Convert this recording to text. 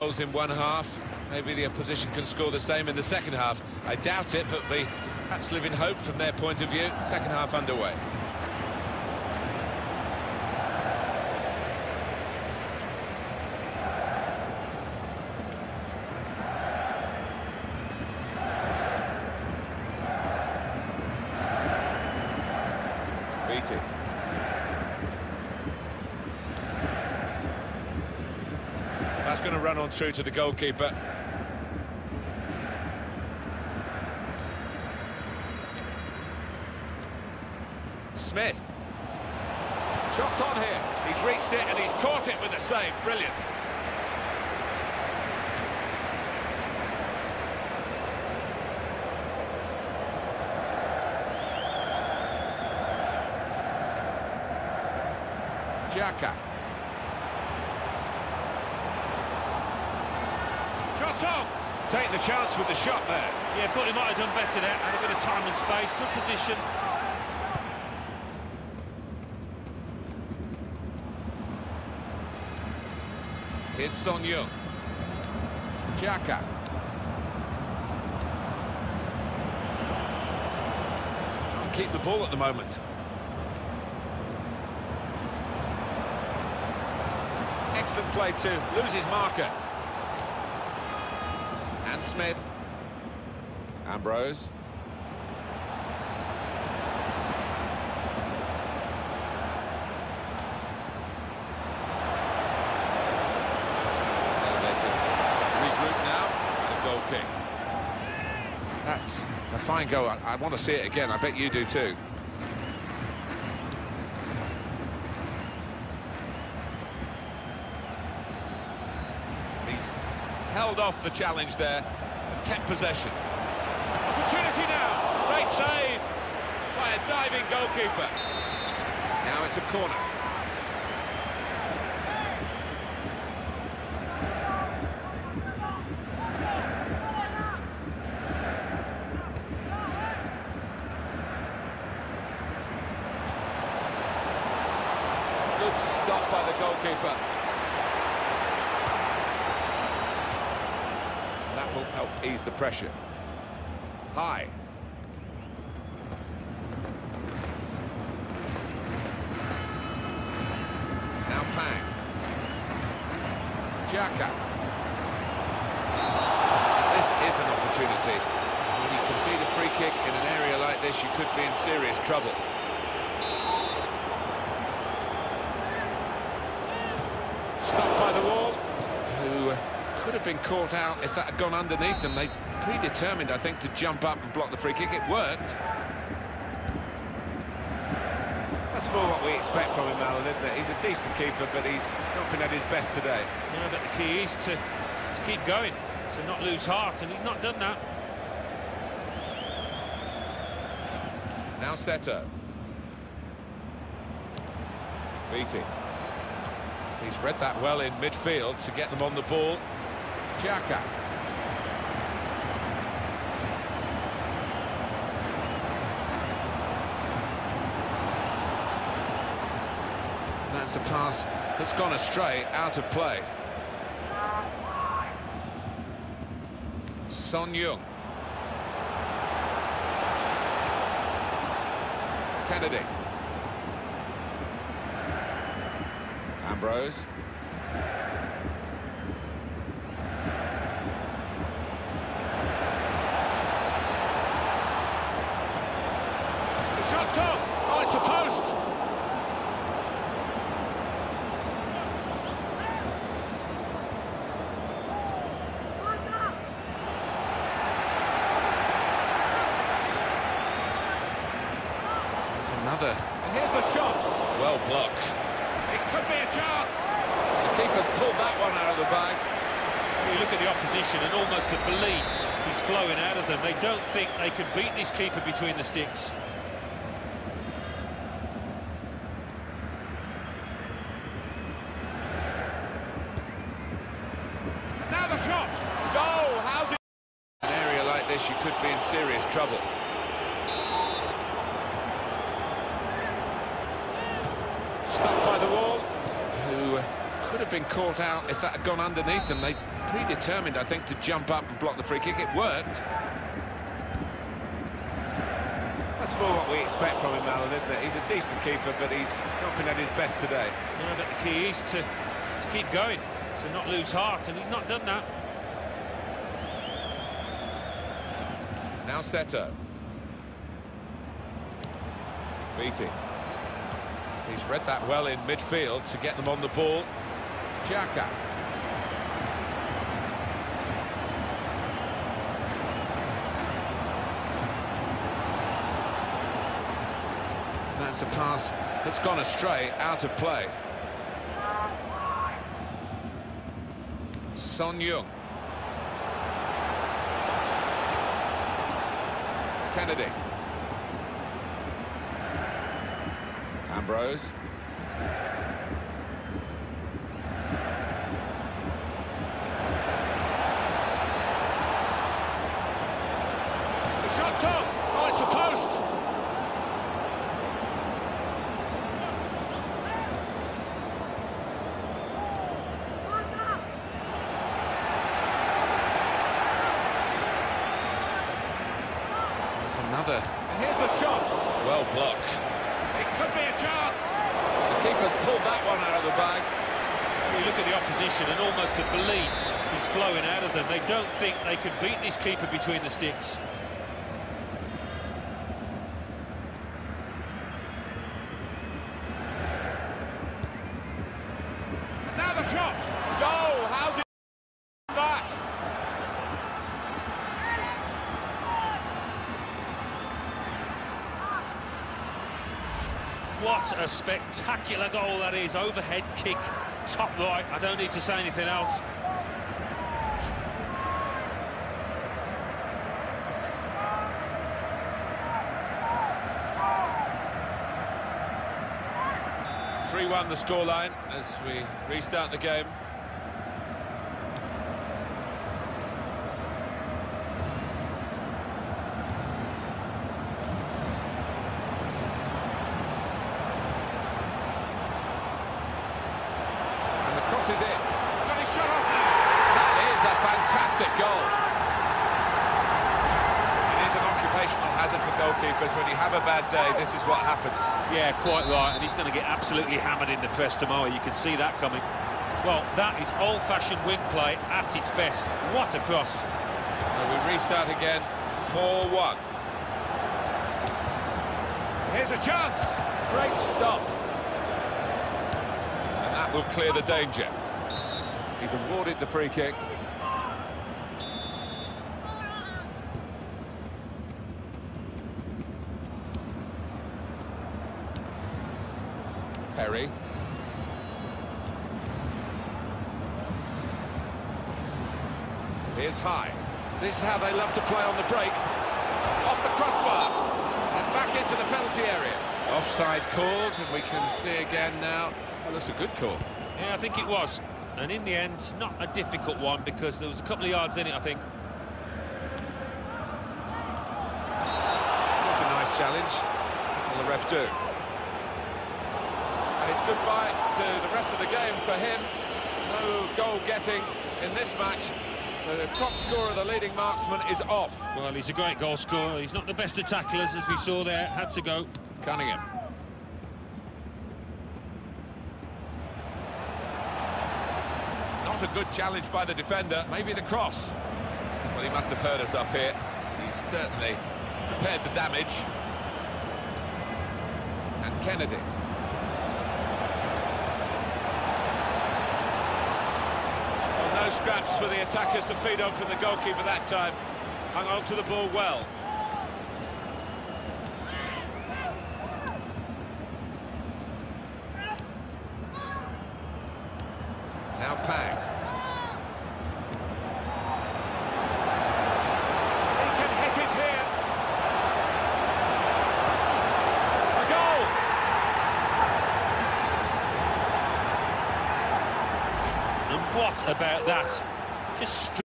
Goals in one half. Maybe the opposition can score the same in the second half. I doubt it, but we perhaps live in hope from their point of view. Second half underway. Beatty. That's going to run on through to the goalkeeper. Smith. Shots on here. He's reached it and he's caught it with a save. Brilliant. Xhaka. Shot on! Taking the chance with the shot there. Yeah, thought he might have done better there. Had a bit of time and space, good position. Here's Son Heung. Xhaka. Can't keep the ball at the moment. Excellent play too. Loses marker. And Smith. Ambrose. So they can regroup now and a goal kick. That's a fine goal. I, I want to see it again. I bet you do too. He's held off the challenge there kept possession. Opportunity now. Great save by a diving goalkeeper. Now it's a corner. Good stop by the goalkeeper. Will help ease the pressure. High. Now Pang. Xhaka. This is an opportunity. When you concede a free kick in an area like this, you could be in serious trouble. Stopped by the wall, who could have been caught out if that had gone underneath them. They predetermined, I think, to jump up and block the free kick. It worked. That's more what we expect from him, Alan, isn't it? He's a decent keeper, but he's not been at his best today. Yeah, but the key is to, to keep going, to not lose heart, and he's not done that. Now Seto. Beatty. He's read that well in midfield to get them on the ball. Xhaka. That's a pass that's gone astray, out of play. Son Heung. Kennedy. Ambrose. On! Oh, it's the post! It's another. And here's the shot. Well blocked. It could be a chance. The keeper's pulled that one out of the bag. You look at the opposition and almost the belief is flowing out of them. They don't think they can beat this keeper between the sticks. Now the shot. Goal. How's it? An area like this, you could be in serious trouble. Stopped by the wall, who could have been caught out if that had gone underneath them. They predetermined, I think, to jump up and block the free kick. It worked. That's more what we expect from him, Alan, isn't it? He's a decent keeper, but he's not been at his best today. Yeah, but the key is to, to keep going, to not lose heart, and he's not done that. Now Seto. Beatty. He's read that well in midfield to get them on the ball. Xhaka. That's a pass that's gone astray, out of play. Son Heung. Kennedy. Ambrose. The shot's on! Oh, it's the post! That's another And here's the shot! well blocked. It could be a chance! The keeper's pulled that one out of the bag. You look at the opposition and almost the belief is flowing out of them. They don't think they can beat this keeper between the sticks. Now the shot! Goal! How's it that? What a spectacular goal that is. Overhead kick, top right. I don't need to say anything else. Three-one the scoreline as we restart the game. Is. He's got his shot off now! That is a fantastic goal. It is an occupational hazard for goalkeepers. When you have a bad day, this is what happens. Yeah, quite right, and he's going to get absolutely hammered in the press tomorrow. You can see that coming. Well, that is old-fashioned wing play at its best. What a cross. So we restart again, 4-1. Here's a chance! Great stop. Will clear the danger. He's awarded the free kick. Perry. Here's High. This is how they love to play on the break. Off the crossbar. And back into the penalty area. Offside called, and we can see again now. Well, that's a good call. Yeah, I think it was. And in the end, not a difficult one because there was a couple of yards in it, I think. Not a nice challenge. Will the ref do? And it's goodbye to the rest of the game for him. No goal getting in this match. The top scorer, the leading marksman, is off. Well, he's a great goal scorer. He's not the best of tacklers, as we saw there. Had to go. Cunningham. A good challenge by the defender. Maybe the cross. Well, he must have heard us up here. He's certainly prepared to damage. And Kennedy. Well, no scraps for the attackers to feed on from the goalkeeper that time. Hung on to the ball well. Now Pang. He can hit it here. A goal! And about that? Just